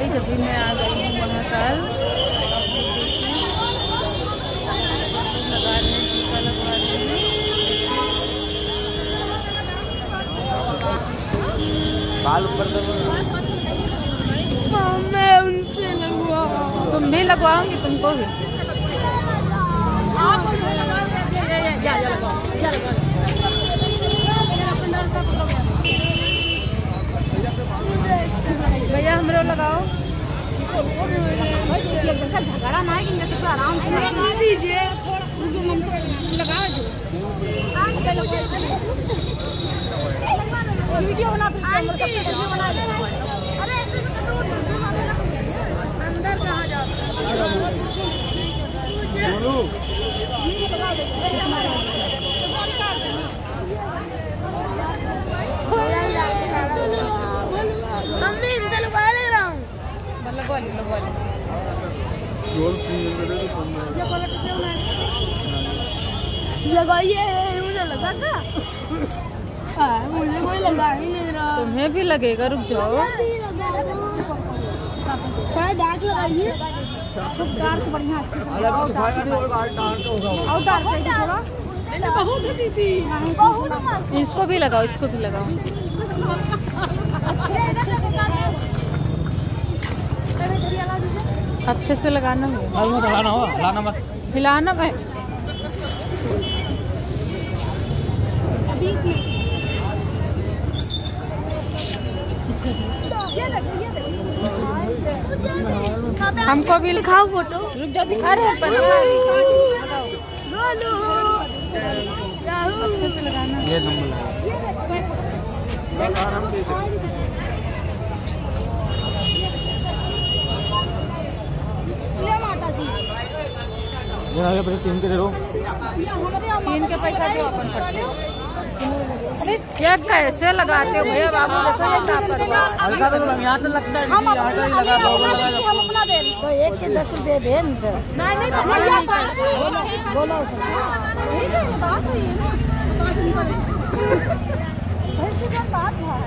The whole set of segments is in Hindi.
गाइस अभी मैं आ गई हूँ महाकाल हैं हैं बाल ऊपर मैं उनसे लगवा तुम भी लगवाऊँगी तुमको भी भैया हमरो लगाओ। झगड़ा ना है कि आराम से लगा दीजिए वीडियो बना वीडियो बना अरे ऐसे भी अंदर कहाँ जाओ मम्मी इनसे लगा ले रहा हूँ लगाइए मुझे लगा हाँ, मुझे कोई लगा ही नहीं रहा। तुम्हें भी लगेगा रुक जाओ। थोड़ा डार्क लगाइए तो डार्क बढ़िया अच्छे से और डार्क बहुत दीदी। बहुत इसको भी लगाओ इसको भी लगाओ। लगाओ अच्छे से लगाना। है हलाना हो हलाना मत। हिलाना देखो हमको भी दिखाओ फ़ोटो। रुक जाओ दिखा रहे हैं अच्छे से लगाना। ये नंबर ले माता जी ये आगे पहले तीन के दे दो। तीन के पैसा दो अपन से। अरे ये कैसे लगाते हो भैया बाबू देखो ये लापरवाह हल्का तो यहाँ तो लगता है का ही लगा दो लगा। हम अपना दे तो एक के दस रुपए दे नहीं नहीं भैया पास बोलो वही तो ये बात हुई है ना। पाँच क्या बात है।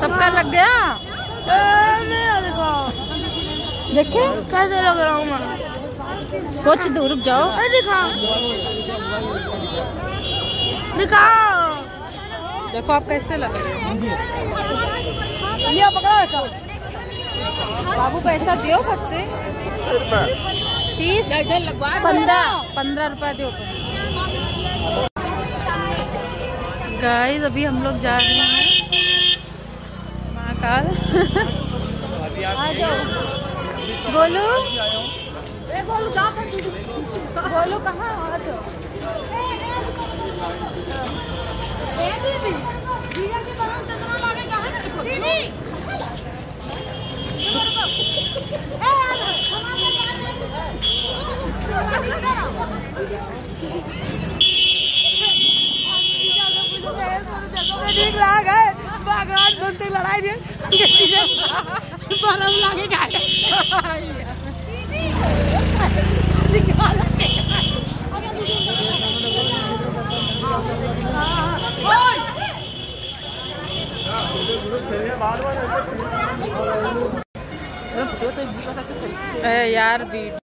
सबका लग गया? देखे? कैसे लग रहा हूँ मैं? कुछ दूर रुक जाओ। अरे दिखाओ दिखाओ देखो आप कैसे लग रहे हो। लिया पकड़ा बाबू पैसा दियो से तीस पंद्रह पंद्रह रुपया दो गाइस अभी हम लोग जा रहे हैं महाकाल। आ जाओ। बोलो। बोलो बोलो कहाँ आ जाओ। दीदी जीजा के बारे में चंद्रमा लागे कहाँ है ना दीदी ए यार यार बीट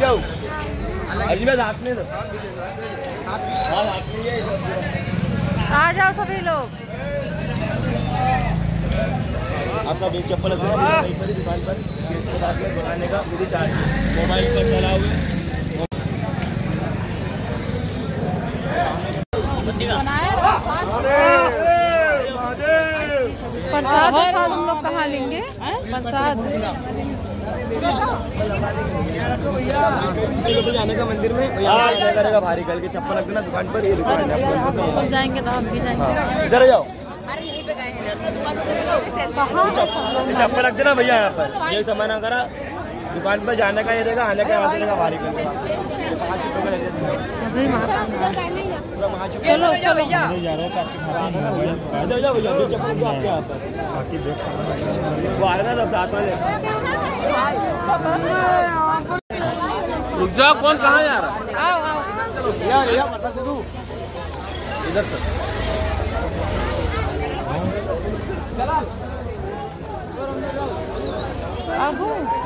जाओ। अजमेर हाथ में आ जाओ सभी लोग। आपका बेच चप्पल पर दुकान पर। गेट के में पूरी चार्ज मोबाइल पर चला हुआ प्रसाद प्रसाद हम लोग कहाँ लेंगे? प्रसाद। तो जाने का मंदिर में करेगा भारी कल के चप्पल रख देना दुकान पर ये दुकान जाएँगे तो हम भी जाएँगे इधर जाओ चप्पल रख देना भैया, यहाँ पर। ये सामान करा दुकान पर जाने का ये देगा आने का यहाँ देगा भारी कर देगा पाँच रुपये का चलो चलो भैया। तो रुक जाओ कौन कहाँ जा रहा है? बता इधर से। है।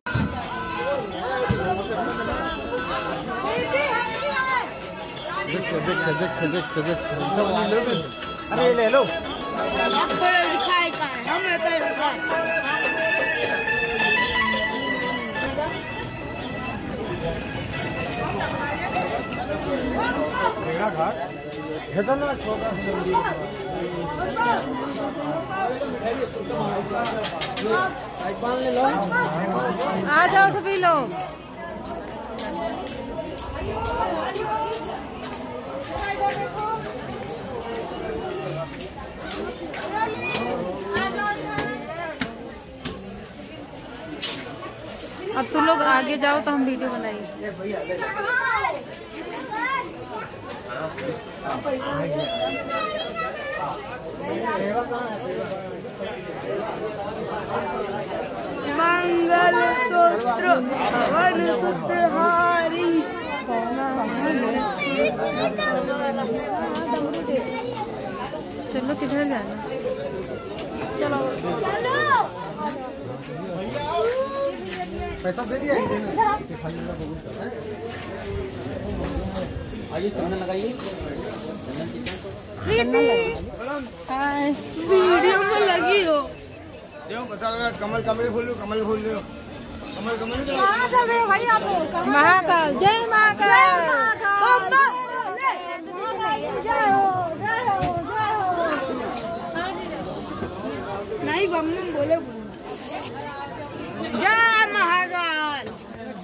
अरे ले लो थोड़ा दिखाए का है हम ऐसा दिखाए आ जाओ सभी लोग अब तुम लोग आगे जाओ तो हम वीडियो बनाएँगे। मंगल सूत्र वन सूत्रहारी चलो किधर जाना? चलो। पैसा दे दिया आइए चंदन लगाइए प्रीति। हाय। वीडियो में लगी हो। देखो मसाला कमल कमल फूल लो कमल फूल लो कमल कमल कहाँ चल रहे हो भाई आप लोग? महाकाल जय महाकाल। जय हो जय हो जय हो नहीं बम बम बोले जय महाकाल सही तुम्हारा लड़का हुआ कहाँ हाँ लड़का ना ना सुना है पाँच तारीख का खुली फोटोग्राफर वैसा पाँच तारीख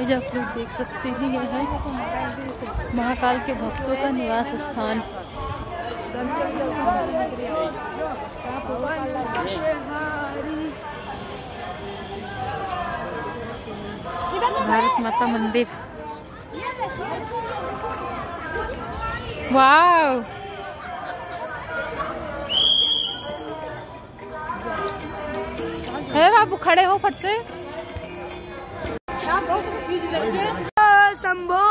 गाइस आप लोग देख सकते हैं, यह है महाकाल के भक्तों का निवास स्थान। भारत माता मंदिर। वाव है बाबू, खड़े हो फट से। शंभो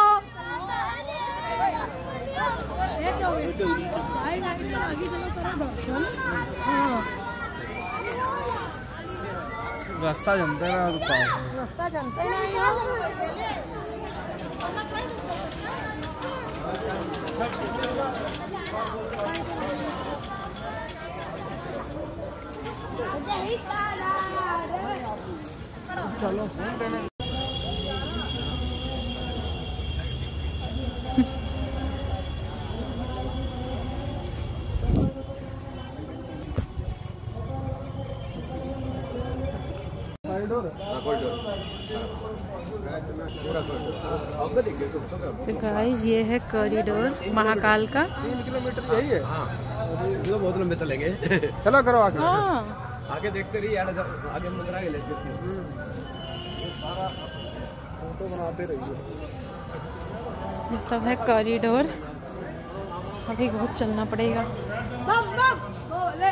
रास्ता जानते हैं ना रुका रास्ता जानते हैं तो गाइस ये है कॉरिडोर महाकाल का। तीन किलोमीटर यही है? तो बहुत लंबे चलेंगे चलो करो आगे। हाँ। आगे देखते रहिए यार आगे मंदिर आगे लेते फ़ोटो बनाते रहिए। सब है कॉरिडोर अभी बहुत चलना पड़ेगा। बम बम बोले।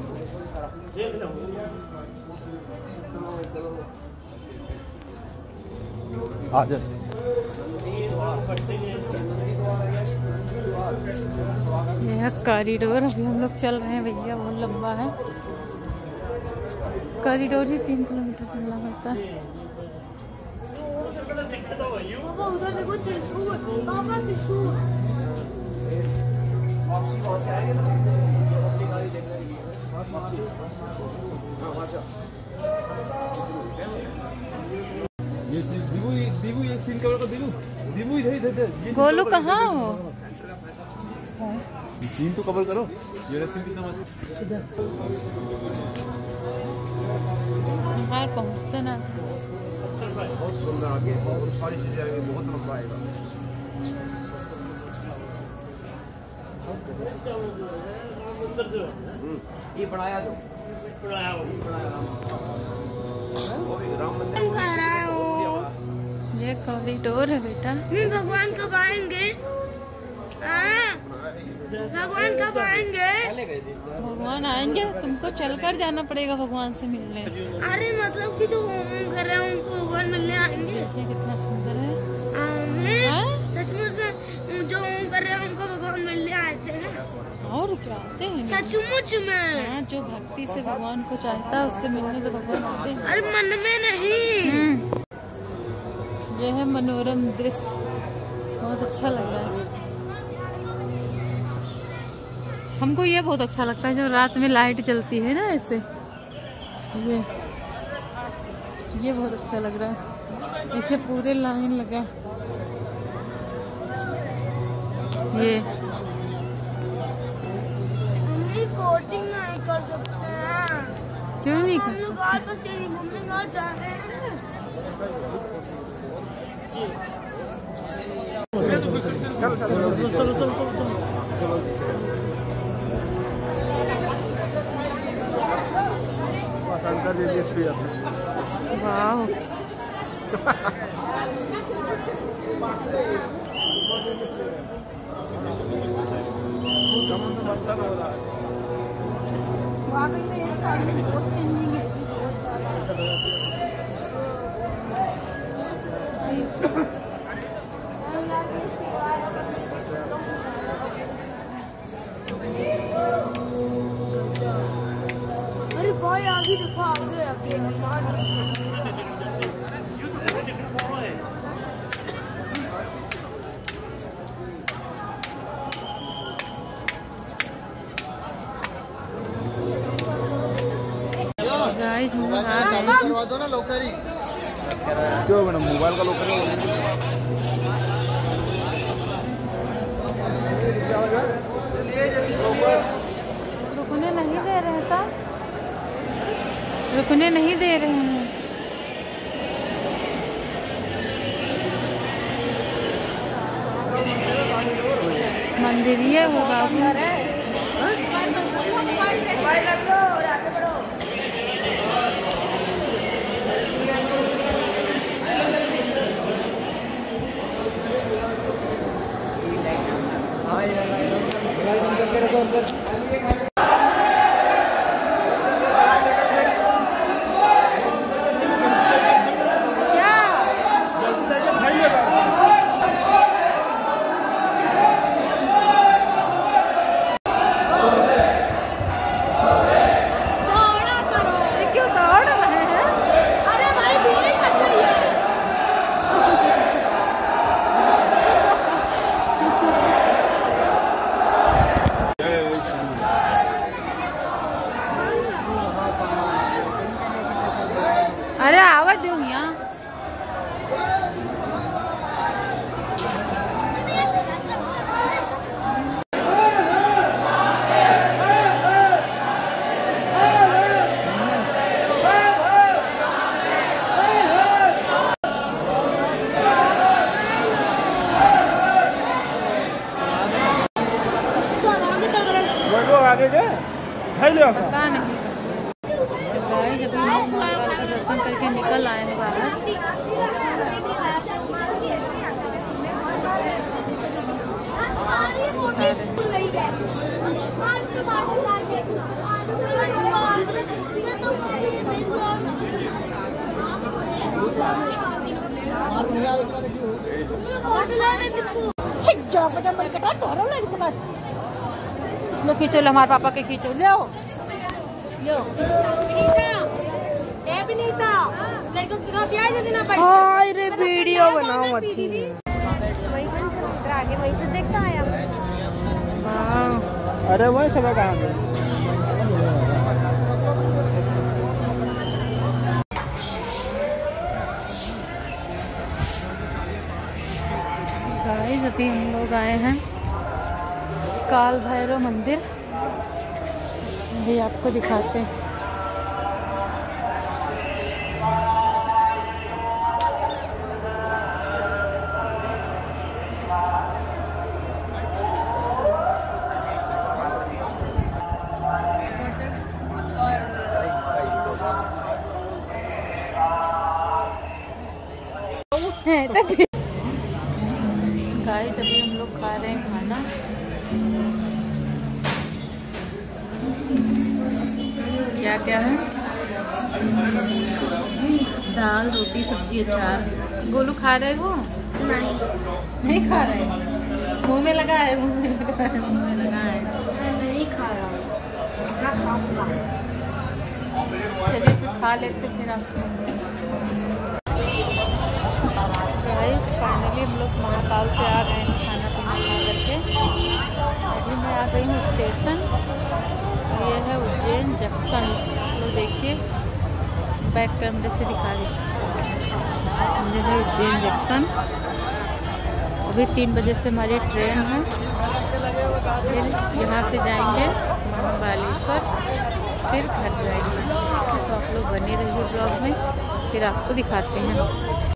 ये है कॉरिडोर अभी हम लोग चल रहे हैं भैया बहुत लंबा है। कॉरिडोर ही तीन किलोमीटर चलना पड़ता है। उधर देखो त्रिशूल त्रिशूल। वापसी ये दिबू दिबू ये सीन कवर कर दिबू दिबू इधर इधर गोलू कहाँ हो? सीन तो कवर करो। ये सीन कितना मस्त बाहर पहुँचते ना। बहुत सुंदर आगे और सारी चीज़ें आएँगी बहुत लंबा आएगा ये बढ़ाया जो बढ़ाया वो। भी राम मंदिर कह रहा हो? ये कॉरिडोर है बेटा। भगवान कब आएँगे? हाँ? भगवान कब आएँगे? भगवान आएँगे तुमको चलकर जाना पड़ेगा भगवान से मिलने। अरे मतलब कि जो होम होम कर रहे उनको भगवान मिलने आएँगे? ये कितना सुंदर है। हाँ? सचमुच में जो होम कर रहे हैं उनको भगवान मिलने और क्या आते हैं। सचमुच में। हाँ जो भक्ति से भगवान को चाहता है उससे मिलने तो भगवान आते हैं। अरे मन में नहीं। हम्म। ये है मनोरम दृश्य। बहुत अच्छा लग रहा है। हमको ये बहुत अच्छा लगता है जो रात में लाइट जलती है ना ऐसे। ये ये बहुत अच्छा लग रहा है। इसे पूरे लाइन लगा। ये मम्मी बोटिंग नहीं कर सकते हैं। क्यों नहीं हम कर लोग और बस कहीं घूमने घर जा रहे हैं। शंकर जी डीएसपी अपने वाह वाकई में है अरे भाई आगे देखो आगे आगे। मोबाइल का लौकर रुकने नहीं दे रहे था। रुकने नहीं दे रहे हैं। मंदिर ये होगा। Gracias. लो खींचो लो हमारे पापा के खींचो। लो लो हाय रे वीडियो बनाओ मत आगे वहीं से देखता है। अरे वही सब कहाँ गाइस अभी हम लोग आए हैं काल भैरव मंदिर। भी आपको दिखाते हैं। गाइस अभी हम लोग खा रहे हैं खाना। क्या क्या है? दाल रोटी सब्ज़ी अचार। गोलू खा रहे हो? नहीं। नहीं खा रहे? मुँह में लगा है मुँह में लगा है। मुँह में लगा है। नहीं खा रहा हूँ। खाऊँगा। चलिए फिर खा लेते फिर आपसे गाइस फाइनली हम लोग महाकाल से आ गए हैं खाना पीना खा करके। अभी मैं आ गई हूँ स्टेशन। ये है उज्जैन जंक्शन। आप लोग देखिए, बैक कैमरे से दिखा रही ये है उज्जैन जंक्शन। अभी तीन बजे से हमारी ट्रेन है। फिर यहाँ से जाएँगे महाबालेश्वर। फिर घर जाएँगे। तो आप लोग बने रहिए ब्लॉग में। फिर आपको दिखाते हैं।